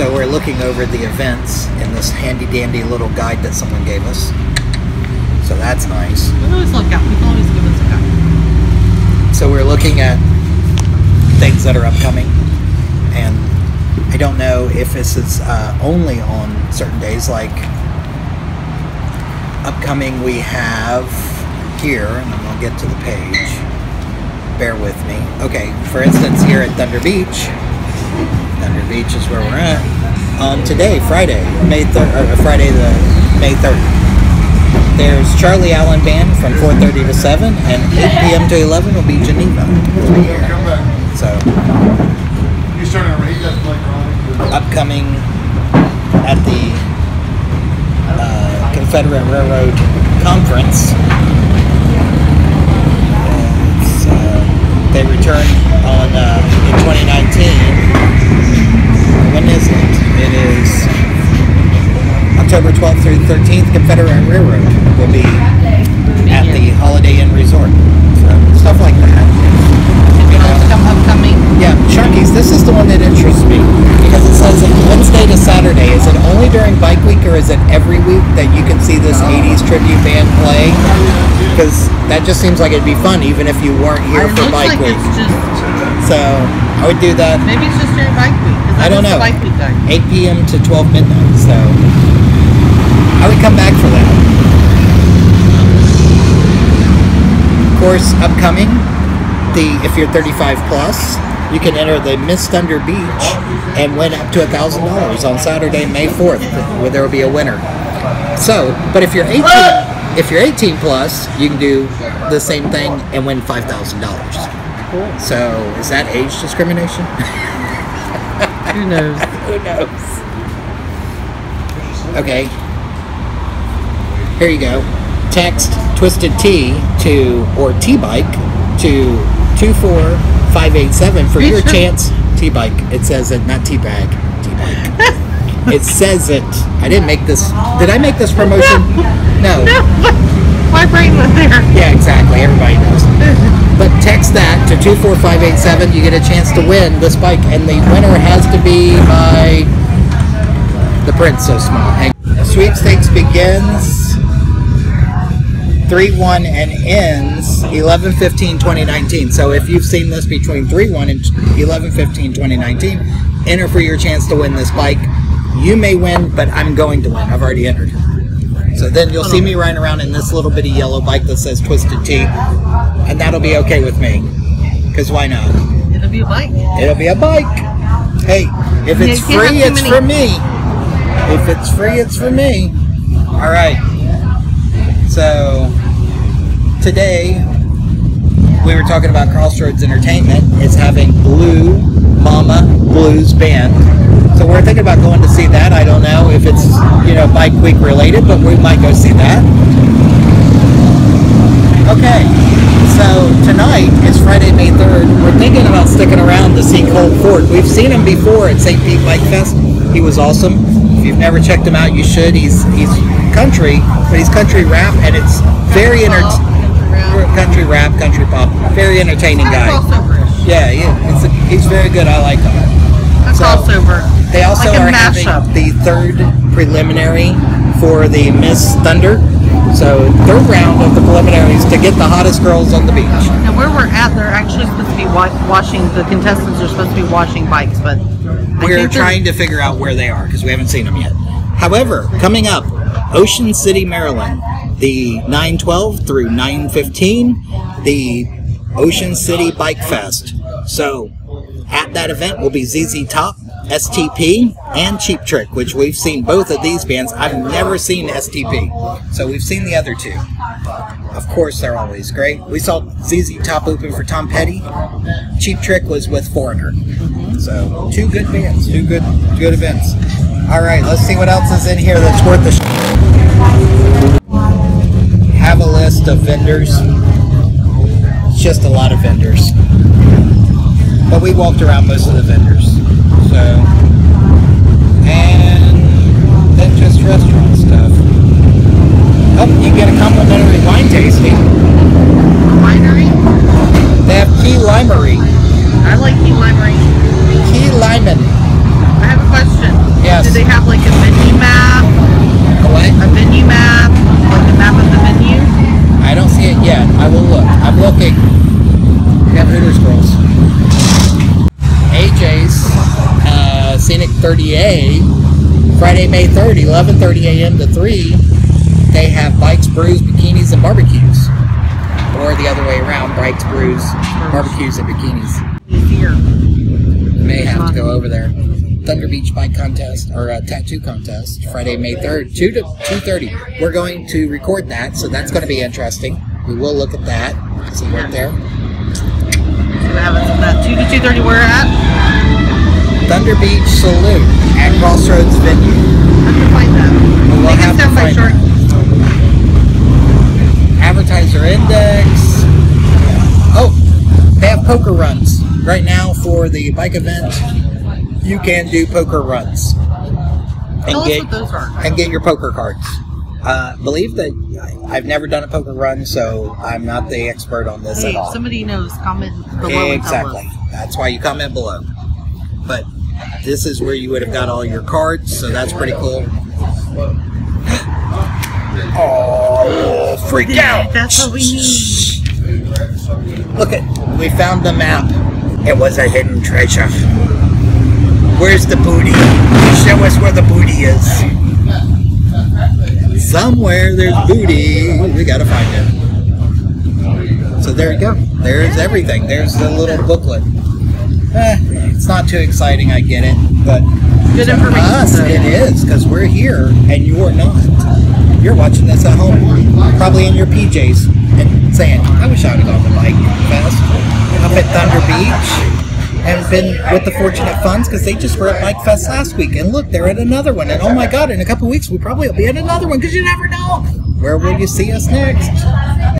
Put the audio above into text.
So we're looking over the events in this handy dandy little guide that someone gave us. So that's nice. We always look out. People always give us a guide. So we're looking at things that are upcoming, and I don't know if this is uh, only on certain days. Like upcoming, we have here, and I'm gonna get to the page. Bear with me. Okay, for instance, here at Thunder Beach, Beach is where we're at. On today, Friday, May third, or Friday the May third. There's Charlie Allen Band from 4:30 to 7, and 8 p.m. to 11 will be Geneva. So You starting to read that like Ronnie? upcoming at the uh, Confederate Railroad Conference. Uh, they return on uh, in 2019. October 12th through 13th. Confederate Railroad will be at the Holiday Inn Resort. So stuff like that. You know. Come upcoming. Yeah, Sharky's, this is the one that interests me because it says Wednesday to Saturday. Is it only during Bike Week or is it every week that you can see this 80s tribute band play? Because that just seems like it'd be fun even if you weren't here It for looks Bike like Week. it's just So I would do that maybe it's just during bike week. I don't know. Bike week 8 p.m. to 12 midnight. So I would come back for that. Of course, upcoming, the if you're 35 plus, you can enter the Miss Thunder Beach and win up to thousand dollars on Saturday, May 4th, where there will be a winner. So, but if you're 18, if you're 18 plus, you can do the same thing and win five thousand dollars. So, is that age discrimination? Who knows? Who knows? Okay. Here you go. Text Twisted T to or T Bike to two four five eight seven for your chance. T Bike. It says it, not T Bag. T Bike. it says it. I didn't make this. Did I make this promotion? No. My brain went there. Yeah, exactly. Everybody knows. But text that to 24587. You get a chance to win this bike, and the winner has to be by the Prince So Small. Sweepstakes begins 3 1 and ends 11 15 2019. So if you've seen this between 3 1 and 11 15 2019, enter for your chance to win this bike. You may win, but I'm going to win. I've already entered. So then you'll see me riding around in this little bitty yellow bike that says Twisted Tea, and that'll be okay with me. Because why not? It'll be a bike. It'll be a bike. Hey, if it's free, it's for me. If it's free, it's for me. All right. So today we were talking about Crossroads Entertainment is having Blue Mama Blues Band. So we're thinking about going to see that. I don't know if it's you know Bike Week related, but we might go see that. Okay, so tonight is Friday, May 3rd. We're thinking about sticking around to see Colt Ford. We've seen him before at St. Pete Bike Fest. He was awesome. If you've never checked him out, you should. He's he's country, but he's country rap, and it's very enter- country rap, country pop. Very entertaining guy. Yeah, yeah, it's he's very good. I like him. A So, crossover. They also like a are mashup. having the third preliminary for the Miss Thunder. So third round of the preliminaries to get the hottest girls on the beach. Now where we're at, they're actually supposed to be wa- washing. The contestants are supposed to be washing bikes, but We're trying to figure out where they are because we haven't seen them yet. However, coming up, Ocean City, Maryland, the 912 through 915, the Ocean City Bike Fest. So, at that event will be ZZ Top, STP, and Cheap Trick, which we've seen both of these bands. I've never seen STP, so we've seen the other two. Of course, they're always great. We saw ZZ Top open for Tom Petty. Cheap Trick was with Foreigner. So two good bands, two good good events. All right, let's see what else is in here that's worth the. Sh- Have a list of vendors. It's just a lot of vendors, but we walked around most of the vendors. So, and then just restaurant stuff. Oh, you get a complimentary wine tasting. they have like a menu map? A what? A menu map, like a map of the menu? I don't see it yet. I will look. I'm looking. We have Hooters girls. AJ's uh, Scenic 30A, Friday, May 30, 11:30 a.m. to 3. They have bikes, brews, bikinis, and barbecues. Or the other way around, bikes, brews, barbecues, and bikinis. May have to go over there. Thunder Beach Bike Contest or a Tattoo Contest, Friday, May 3rd, 2 to 2.30. We're going to record that, so that's going to be interesting. We will look at that. See right there. See what happens in that 2 to 2.30 we're at. Thunder Beach Saloon at Crossroads Venue. I have to find that. We'll have to by find short. Advertiser Index. Oh, they have poker runs right now for the bike event. You can do poker runs and get those are. and get your poker cards. Uh, believe that I've never done a poker run, so I'm not the expert on this Hey, at if all. somebody knows, comment below Exactly. That's why you comment below. But this is where you would have got all your cards, so that's pretty cool. Oh, freak out! That's what we need. Look at, we found the map. It was a hidden treasure. Where's the booty? Show us where the booty is. Somewhere there's booty. We gotta find it. So there you go. There's everything. There's the little booklet. Eh, it's not too exciting, I get it, but Good information. us though. it is because we're here and you're not. You're watching this at home, probably in your PJs, and saying, "I wish I would have gone to Bike Fest up at Thunder Beach and been with the Fortunate Funs because they just were at Bike Fest last week. And look, they're at another one. And oh my God, in a couple weeks we probably will be at another one because you never know. Where will you see us next?